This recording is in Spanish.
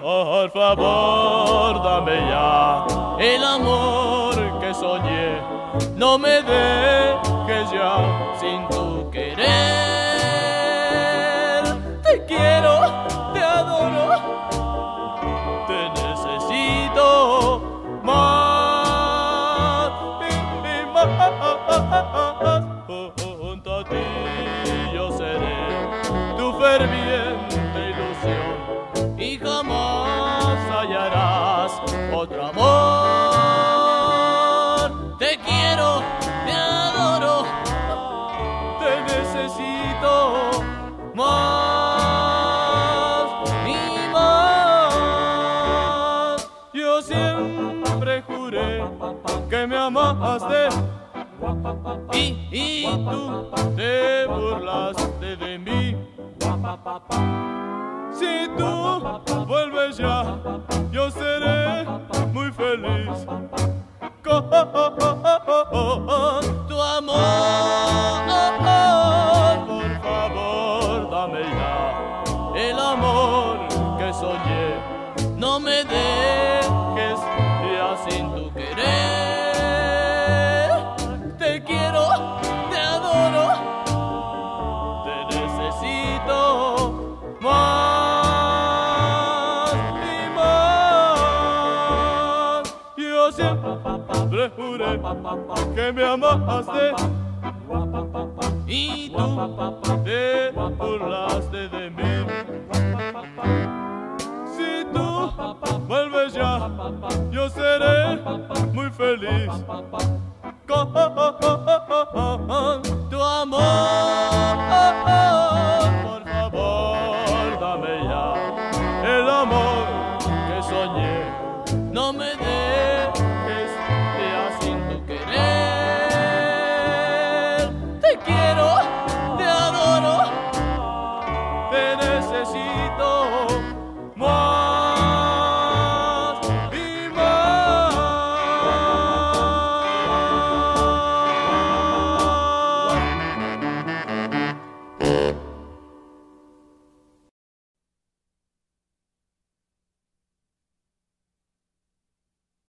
por favor, dame ya el amor que soñé. No me dejes ya sin tu querer. Te quiero, te adoro, te necesito más y más. Junto a ti yo seré tu ferviente. Otro amor. Te quiero, te adoro, te necesito más y más. Yo siempre juré que me amaste y, y tú te burlaste de mí. Si tú vuelves ya, yo seré muy feliz con tu amor. Por favor, dame ya el amor que soñé. No me dejes ya sin tu querer. Siempre juré que me amaste y tú te burlaste de mí. Si tú vuelves ya, yo seré muy feliz bendito.